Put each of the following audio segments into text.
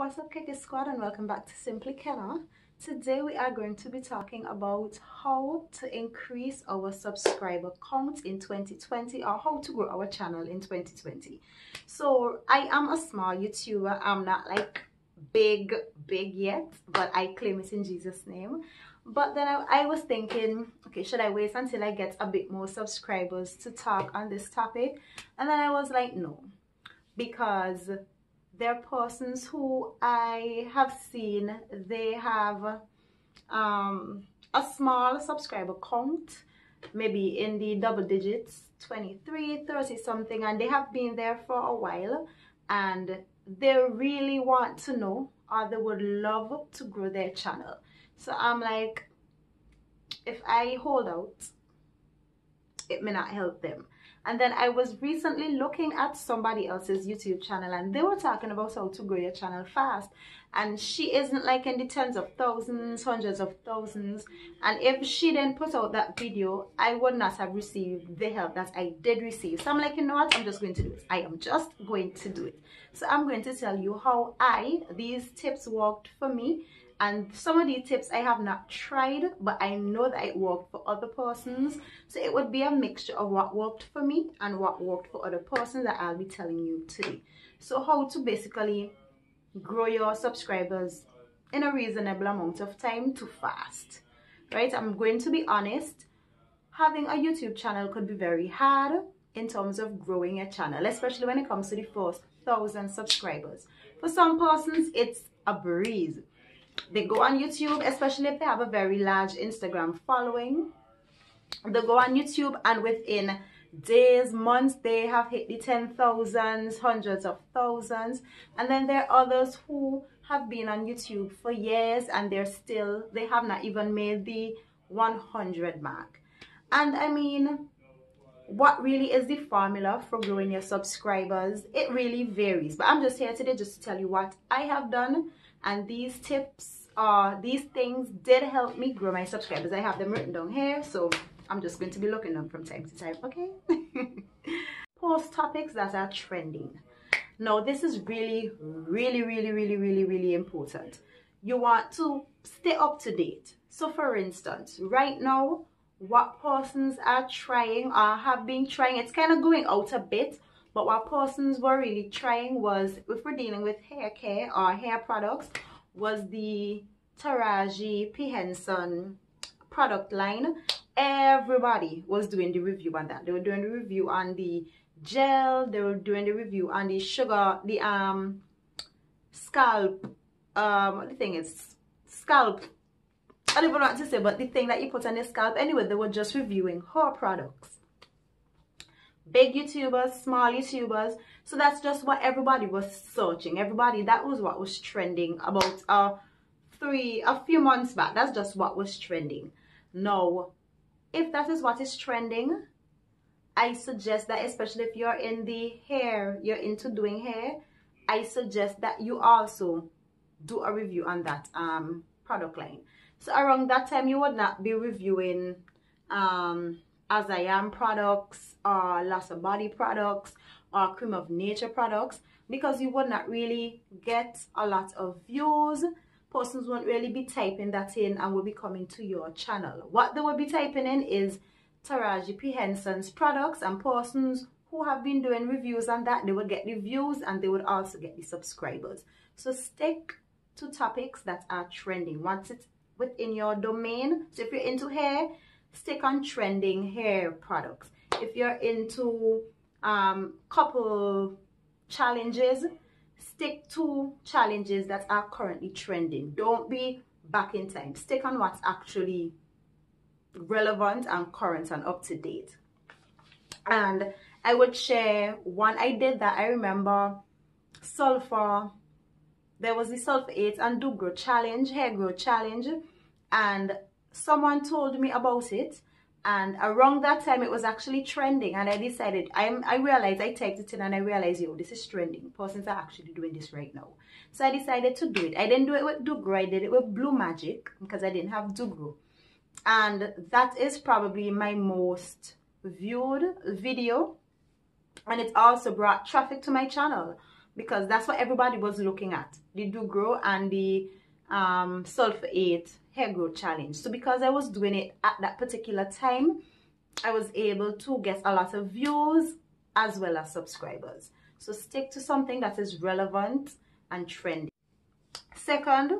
What's up KK Squad and welcome back to Simply Kenna. Today we are going to be talking about how to increase our subscriber count in 2020 or how to grow our channel in 2020. So I am a small YouTuber. I'm not like big, big yet, but I claim it in Jesus' name. But then I, I was thinking, okay, should I wait until I get a bit more subscribers to talk on this topic? And then I was like, no, because there are persons who I have seen, they have um, a small subscriber count, maybe in the double digits, 23, 30 something, and they have been there for a while. And they really want to know or they would love to grow their channel. So I'm like, if I hold out, it may not help them and then I was recently looking at somebody else's YouTube channel and they were talking about how to grow your channel fast. And she isn't like in the tens of thousands hundreds of thousands. And if she didn't put out that video I would not have received the help that I did receive. So I'm like you know what? I'm just going to do it. I am just going to do it. So I'm going to tell you how I these tips worked for me and some of the tips I have not tried but I know that it worked for other persons. So it would be a mixture of what worked for me and what worked for other persons that I'll be telling you today. So how to basically grow your subscribers in a reasonable amount of time to fast right? I'm going to be honest. Having a YouTube channel could be very hard in terms of growing a channel especially when it comes to the first thousand subscribers. For some persons it's a breeze they go on YouTube, especially if they have a very large Instagram following. They go on YouTube and within days, months, they have hit the 10,000s, hundreds of thousands. And then there are others who have been on YouTube for years and they're still, they have not even made the 100 mark. And I mean, what really is the formula for growing your subscribers? It really varies. But I'm just here today just to tell you what I have done and these tips uh these things did help me grow my subscribers. I have them written down here so i'm just going to be looking them from time to time okay? Post topics that are trending. Now this is really really really really really really important. You want to stay up to date. So for instance right now what persons are trying or have been trying it's kind of going out a bit but what persons were really trying was, if we're dealing with hair care or hair products, was the Taraji P. Henson product line. Everybody was doing the review on that. They were doing the review on the gel. They were doing the review on the sugar, the um scalp. Um, the thing is scalp. I don't even know what to say, but the thing that you put on your scalp. Anyway, they were just reviewing her products big YouTubers, small YouTubers. So that's just what everybody was searching. Everybody, that was what was trending about uh, three, a few months back. That's just what was trending. Now, if that is what is trending, I suggest that especially if you're in the hair, you're into doing hair, I suggest that you also do a review on that um, product line. So around that time, you would not be reviewing um, as I am products uh, or Lotta Body products or Creme of Nature products because you would not really get a lot of views. Persons won't really be typing that in and will be coming to your channel. What they will be typing in is Taraji P. Henson's products and persons who have been doing reviews on that they will get the views and they would also get the subscribers. So stick to topics that are trending. Once it's within your domain so if you're into hair stick on trending hair products. If you're into um, couple challenges, stick to challenges that are currently trending. Don't be back in time. Stick on what's actually relevant and current and up to date. And I would share one I did that I remember sulfur there was the sulfur 8 and Doo Gro challenge hair growth challenge and someone told me about it and around that time it was actually trending and I decided I'm, I realized I typed it in and I realized yo this is trending. Persons are actually doing this right now. So I decided to do it. I didn't do it with Doo Gro I did it with Blue Magic because I didn't have Doo Gro and that is probably my most viewed video and it also brought traffic to my channel because that's what everybody was looking at the Doo Gro and the um, sulfur 8 hair growth challenge. So because I was doing it at that particular time I was able to get a lot of views as well as subscribers. So stick to something that is relevant and trendy. Second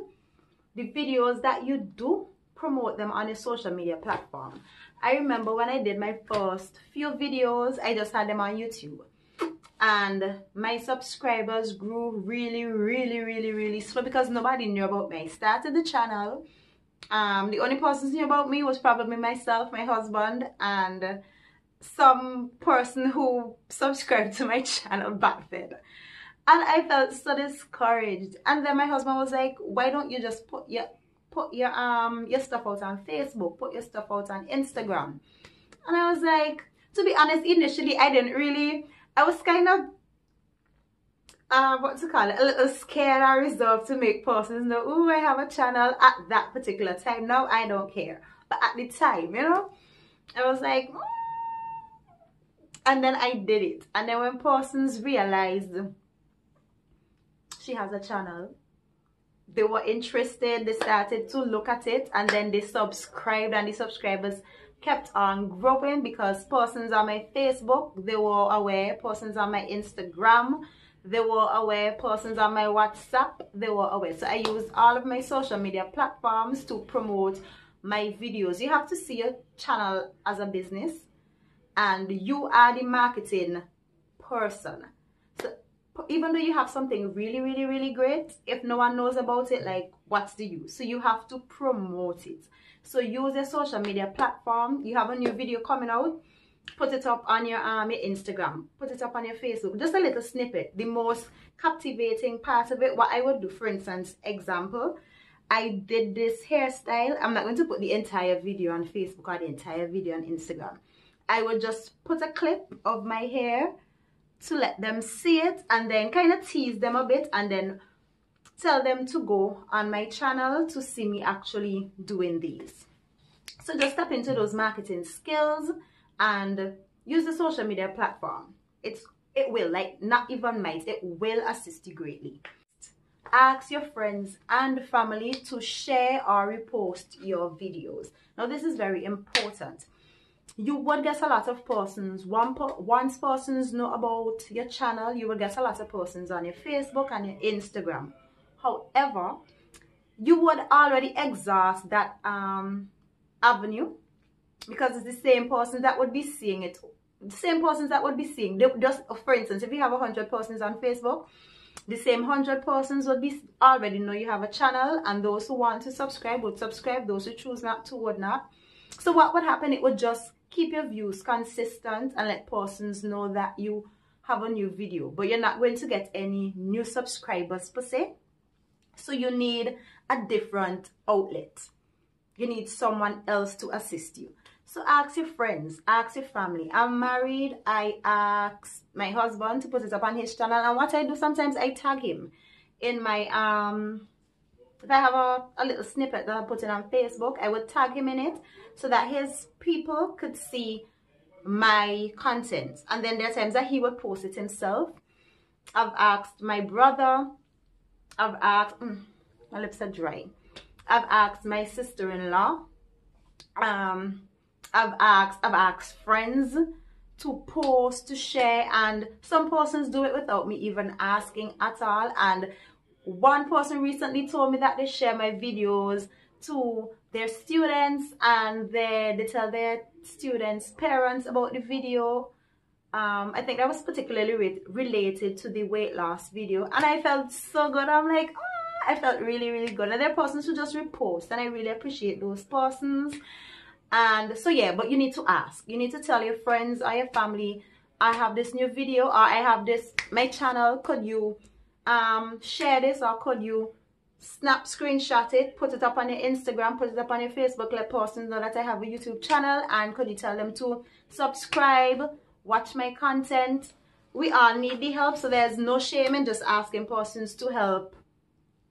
the videos that you do promote them on a social media platform. I remember when I did my first few videos I just had them on YouTube and my subscribers grew really really really really slow because nobody knew about me. I started the channel. Um the only person who knew about me was probably myself my husband and some person who subscribed to my channel back then. And I felt so discouraged. And then my husband was like why don't you just put your put your um your stuff out on Facebook put your stuff out on Instagram? And I was like to be honest initially I didn't really I was kind of uh, what to call it, a little scared or reserved to make persons know, oh, I have a channel at that particular time. Now I don't care. But at the time, you know, I was like, mm. and then I did it. And then when persons realized she has a channel, they were interested, they started to look at it, and then they subscribed, and the subscribers kept on growing because persons on my Facebook, they were aware, persons on my Instagram, they were aware, persons on my WhatsApp, they were aware. So I use all of my social media platforms to promote my videos. You have to see your channel as a business and you are the marketing person. So even though you have something really, really, really great, if no one knows about it, like what's the use? So you have to promote it. So use a social media platform. You have a new video coming out. Put it up on your, um, your Instagram. Put it up on your Facebook. Just a little snippet. The most captivating part of it. What I would do, for instance, example. I did this hairstyle. I'm not going to put the entire video on Facebook or the entire video on Instagram. I would just put a clip of my hair to let them see it and then kind of tease them a bit and then tell them to go on my channel to see me actually doing these. So just tap into those marketing skills and use the social media platform. It's It will, like not even might, it will assist you greatly. Ask your friends and family to share or repost your videos. Now this is very important. You would get a lot of persons, one once persons know about your channel, you will get a lot of persons on your Facebook and your Instagram However, you would already exhaust that um, avenue because it's the same person that would be seeing it. The same persons that would be seeing. They, just for instance, if you have a hundred persons on Facebook, the same hundred persons would be already know you have a channel, and those who want to subscribe would subscribe. Those who choose not to would not. So what would happen? It would just keep your views consistent and let persons know that you have a new video, but you're not going to get any new subscribers per se. So you need a different outlet. You need someone else to assist you. So ask your friends, ask your family. I'm married. I ask my husband to put it up on his channel. And what I do sometimes, I tag him in my, um, if I have a, a little snippet that I put it on Facebook, I would tag him in it so that his people could see my content. And then there are times that he would post it himself. I've asked my brother, I've asked, mm, my lips are dry. I've asked my sister-in-law. Um, I've asked, I've asked friends to post, to share, and some persons do it without me even asking at all. And one person recently told me that they share my videos to their students and they, they tell their students' parents about the video um, I think that was particularly re related to the weight loss video and I felt so good. I'm like oh, I felt really really good. And there are persons who just repost and I really appreciate those persons. And so yeah but you need to ask. You need to tell your friends or your family I have this new video or I have this my channel. Could you um, share this or could you snap screenshot it put it up on your Instagram put it up on your Facebook let persons know that I have a YouTube channel and could you tell them to subscribe watch my content. We all need the help, so there's no shame in just asking persons to help,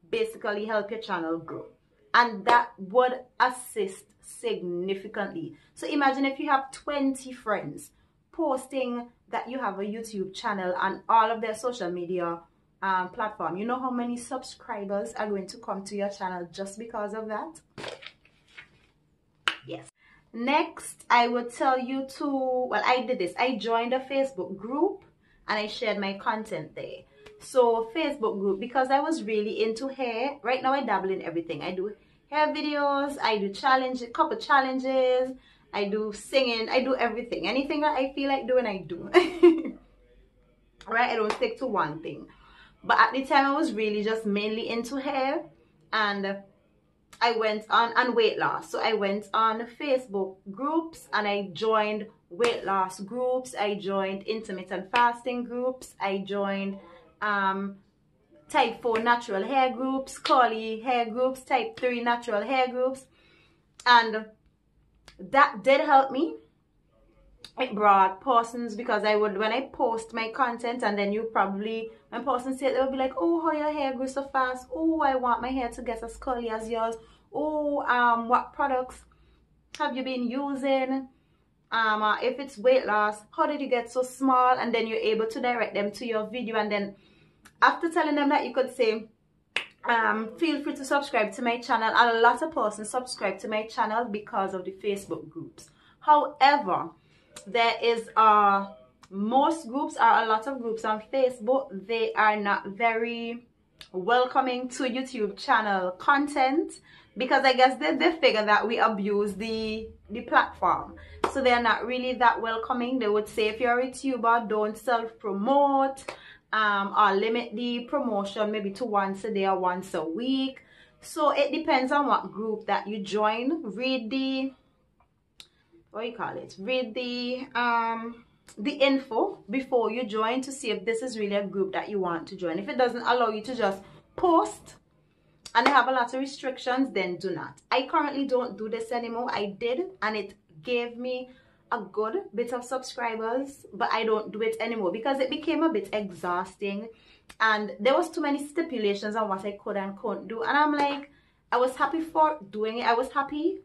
basically help your channel grow. And that would assist significantly. So imagine if you have 20 friends posting that you have a YouTube channel and all of their social media um, platform. You know how many subscribers are going to come to your channel just because of that? Yes. Next, I would tell you to, well, I did this. I joined a Facebook group and I shared my content there. So Facebook group, because I was really into hair, right now I dabble in everything. I do hair videos, I do challenge, couple challenges, I do singing, I do everything. Anything that I feel like doing, I do. right? I don't stick to one thing. But at the time, I was really just mainly into hair and I went on and weight loss. So I went on Facebook groups and I joined weight loss groups. I joined intermittent fasting groups. I joined um, type 4 natural hair groups, curly hair groups, type 3 natural hair groups. And that did help me it brought persons because I would when I post my content and then you probably when persons see it they would be like oh how your hair grew so fast. Oh I want my hair to get as curly as yours. Oh um what products have you been using? Um uh, if it's weight loss how did you get so small? And then you're able to direct them to your video. And then after telling them that you could say um feel free to subscribe to my channel. And a lot of persons subscribe to my channel because of the facebook groups. However there is uh most groups are a lot of groups on facebook. They are not very welcoming to youtube channel content because i guess they, they figure that we abuse the the platform. So they're not really that welcoming. They would say if you're a youtuber don't self-promote um or limit the promotion maybe to once a day or once a week. So it depends on what group that you join. Read the what you call it read the um the info before you join to see if this is really a group that you want to join. If it doesn't allow you to just post and they have a lot of restrictions then do not. I currently don't do this anymore. I did and it gave me a good bit of subscribers but i don't do it anymore because it became a bit exhausting. And there was too many stipulations on what i could and couldn't do. And i'm like i was happy for doing it. I was happy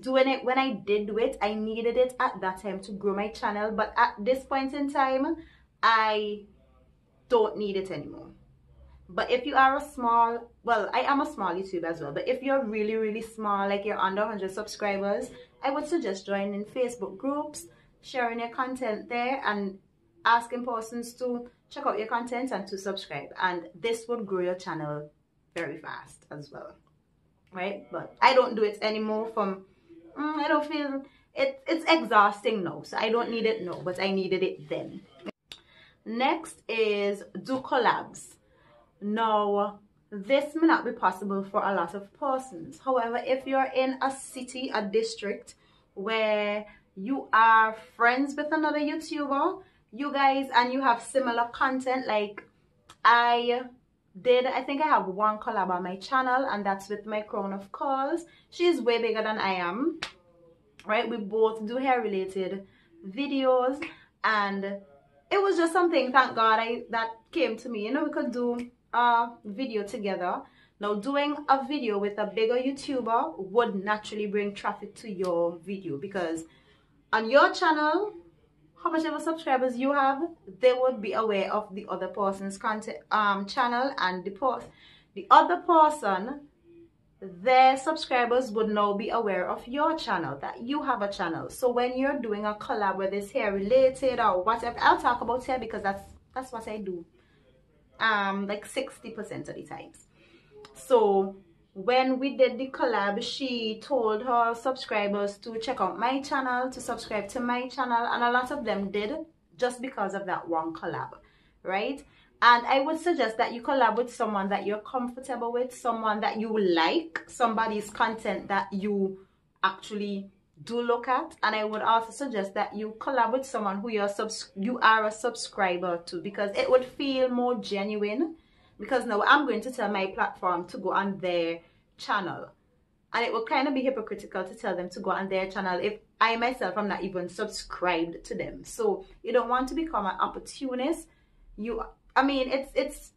doing it when I did do it I needed it at that time to grow my channel but at this point in time I don't need it anymore. But if you are a small well I am a small YouTube as well but if you're really really small like you're under 100 subscribers I would suggest joining Facebook groups sharing your content there and asking persons to check out your content and to subscribe. And this would grow your channel very fast as well right? But I don't do it anymore from mm, I don't feel it, it's exhausting now. So I don't need it now, but I needed it then. Next is do collabs. Now, this may not be possible for a lot of persons. However, if you're in a city, a district where you are friends with another YouTuber, you guys, and you have similar content, like I did I think I have one collab on my channel and that's with my crown of curls she's way bigger than I am right? We both do hair related videos and it was just something thank God I that came to me. You know we could do a video together. Now doing a video with a bigger YouTuber would naturally bring traffic to your video because on your channel how much ever subscribers you have they would be aware of the other person's content um channel and the post the other person their subscribers would now be aware of your channel that you have a channel. So when you're doing a collab whether it's hair related or whatever i'll talk about hair because that's that's what i do um like 60 percent of the times. So when we did the collab she told her subscribers to check out my channel to subscribe to my channel and a lot of them did just because of that one collab right? And i would suggest that you collab with someone that you're comfortable with someone that you like somebody's content that you actually do look at. And i would also suggest that you collab with someone who you're subs you are a subscriber to because it would feel more genuine because now I'm going to tell my platform to go on their channel. And it will kind of be hypocritical to tell them to go on their channel if I myself am not even subscribed to them. So you don't want to become an opportunist. You I mean it's it's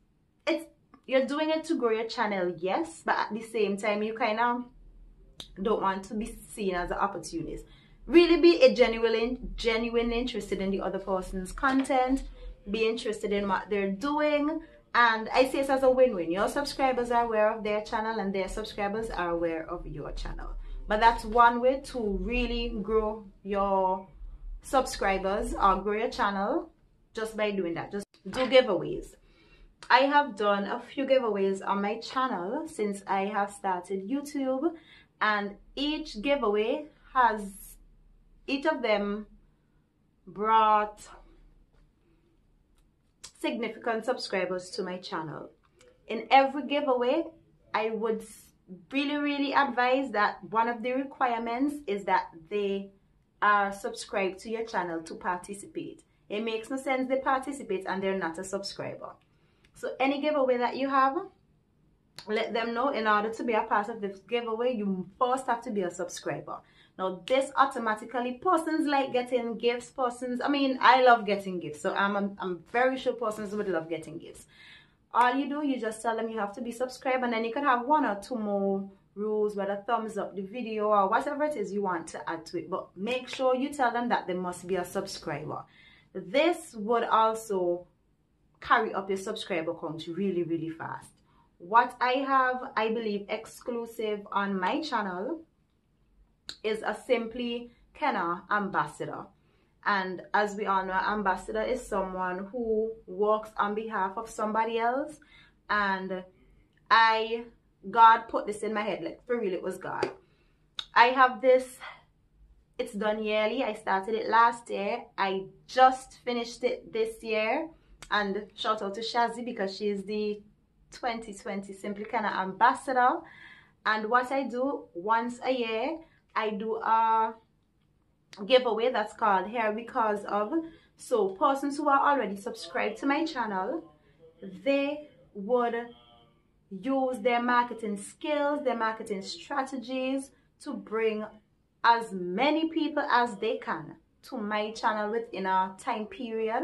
it's you're doing it to grow your channel yes but at the same time you kind of don't want to be seen as an opportunist. Really be a genuine, genuinely interested in the other person's content. Be interested in what they're doing and I see it as a win-win. Your subscribers are aware of their channel and their subscribers are aware of your channel. But that's one way to really grow your subscribers or grow your channel just by doing that. Just do giveaways. I have done a few giveaways on my channel since I have started YouTube and each giveaway has each of them brought significant subscribers to my channel. In every giveaway, I would really, really advise that one of the requirements is that they are subscribed to your channel to participate. It makes no sense they participate and they're not a subscriber. So any giveaway that you have, let them know in order to be a part of this giveaway, you first have to be a subscriber. Now this automatically, persons like getting gifts, persons, I mean, I love getting gifts. So I'm, I'm, very sure persons would love getting gifts. All you do, you just tell them you have to be subscribed and then you can have one or two more rules, whether thumbs up the video or whatever it is you want to add to it. But make sure you tell them that they must be a subscriber. This would also carry up your subscriber count really, really fast. What I have, I believe, exclusive on my channel is a Simply Kenna ambassador. And as we all know, ambassador is someone who works on behalf of somebody else. And I, God put this in my head, like for real, it was God. I have this, it's done yearly. I started it last year. I just finished it this year. And shout out to Shazzy because she is the 2020 Simply Kenna ambassador. And what I do once a year, I do a giveaway that's called Here Because of. So persons who are already subscribed to my channel, they would use their marketing skills, their marketing strategies to bring as many people as they can to my channel within a time period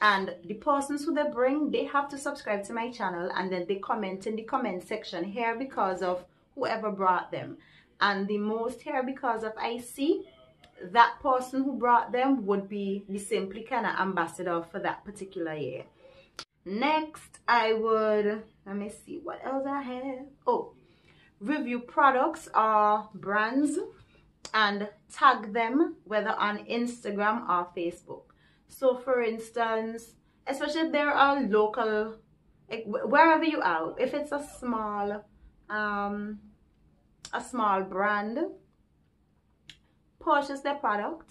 and the persons who they bring they have to subscribe to my channel and then they comment in the comment section here because of whoever brought them and the most here because of I see that person who brought them would be the Simply Kenna ambassador for that particular year. Next, I would, let me see what else I have. Oh, review products or brands and tag them whether on Instagram or Facebook. So for instance, especially if there are local, like wherever you are, if it's a small um, a small brand, purchase their product,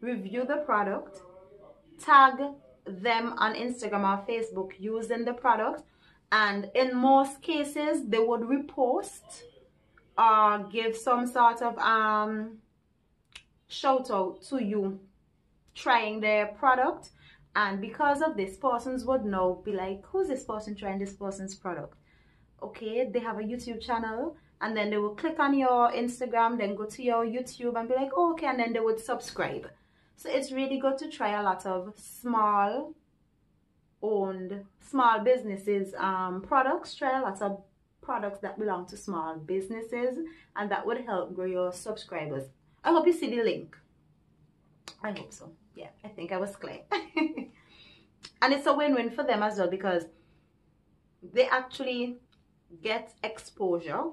review the product, tag them on Instagram or Facebook using the product and in most cases they would repost or give some sort of um shout out to you trying their product. And because of this persons would know be like who's this person trying this person's product? Okay they have a youtube channel and then they will click on your Instagram, then go to your YouTube and be like, oh, okay, and then they would subscribe. So it's really good to try a lot of small owned, small businesses um, products. Try a lot of products that belong to small businesses and that would help grow your subscribers. I hope you see the link. I hope so. Yeah, I think I was clear. and it's a win-win for them as well because they actually get exposure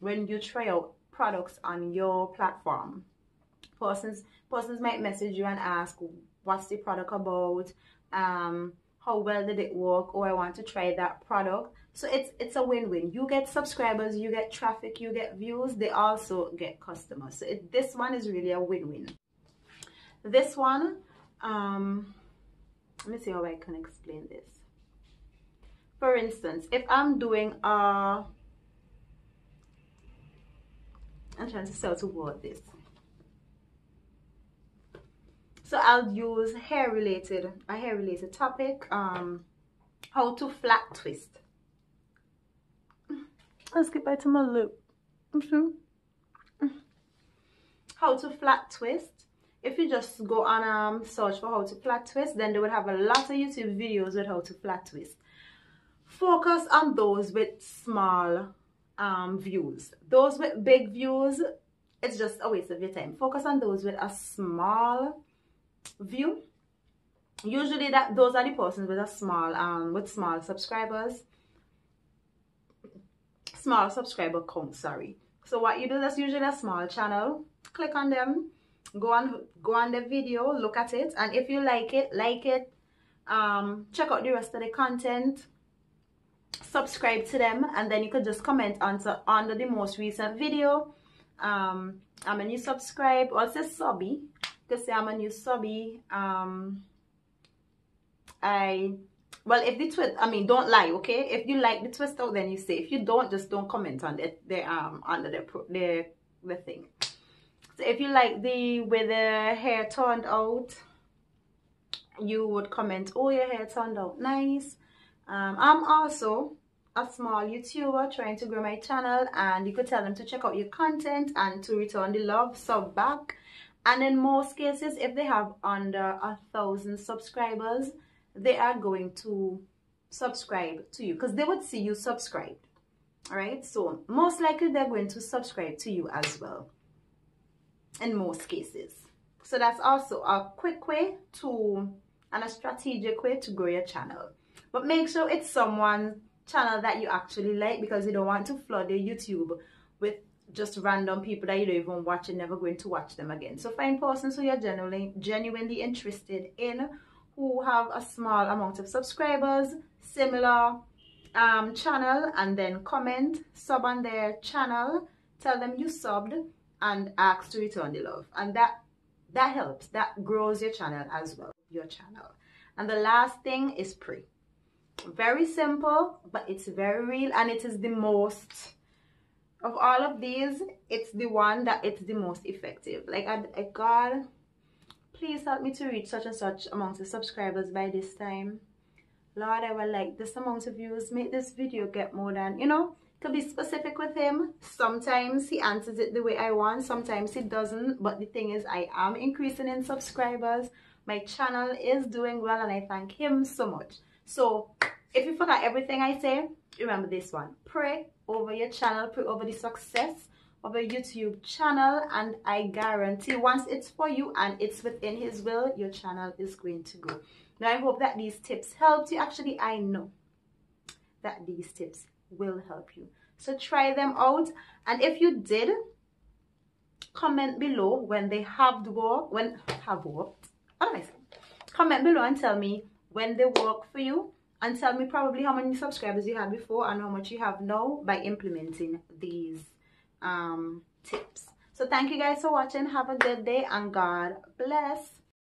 when you try out products on your platform. Persons persons might message you and ask what's the product about? Um how well did it work? Or oh, i want to try that product. So it's it's a win-win. You get subscribers you get traffic you get views they also get customers. So it, this one is really a win-win. This one um let me see how i can explain this. For instance if i'm doing a I'm trying to sell toward this. So I'll use hair related, a hair related topic, um, how to flat twist. Let's get back to my lip. How to flat twist. If you just go on um search for how to flat twist, then they would have a lot of YouTube videos with how to flat twist. Focus on those with small um, views. Those with big views, it's just a waste of your time. Focus on those with a small view. Usually that those are the persons with a small um with small subscribers. Small subscriber count sorry. So what you do that's usually a small channel. Click on them. Go on go on the video look at it. And if you like it like it. Um check out the rest of the content subscribe to them and then you could just comment onto under the most recent video. Um i'm a new subscribe say subby. Because i'm a new subby. Um i well if the twist i mean don't lie okay? If you like the twist out then you say. If you don't just don't comment on it the um under the the the thing. So if you like the way the hair turned out you would comment oh your hair turned out nice um, i'm also a small youtuber trying to grow my channel and you could tell them to check out your content and to return the love sub back. And in most cases if they have under a thousand subscribers they are going to subscribe to you because they would see you subscribed. All right so most likely they're going to subscribe to you as well in most cases. So that's also a quick way to and a strategic way to grow your channel but make sure it's someone channel that you actually like because you don't want to flood your youtube with just random people that you don't even watch and never going to watch them again. So find persons who you're genuinely genuinely interested in who have a small amount of subscribers similar um, channel and then comment sub on their channel tell them you subbed and ask to return the love. And that that helps. That grows your channel as well your channel. And the last thing is pray very simple but it's very real and it is the most of all of these it's the one that it's the most effective. Like I, I God please help me to reach such and such amount of subscribers by this time. Lord i will like this amount of views make this video get more than you know to be specific with him. Sometimes he answers it the way i want sometimes he doesn't but the thing is i am increasing in subscribers my channel is doing well and i thank him so much so if you forgot everything i say remember this one pray over your channel pray over the success of a YouTube channel and I guarantee once it's for you and it's within his will, your channel is going to go. Now I hope that these tips helped you. Actually, I know that these tips will help you. So try them out and if you did, comment below when they have worked, when have worked, saying? Comment below and tell me when they work for you and tell me probably how many subscribers you had before and how much you have now by implementing these um, tips. So thank you guys for watching. Have a good day and God bless.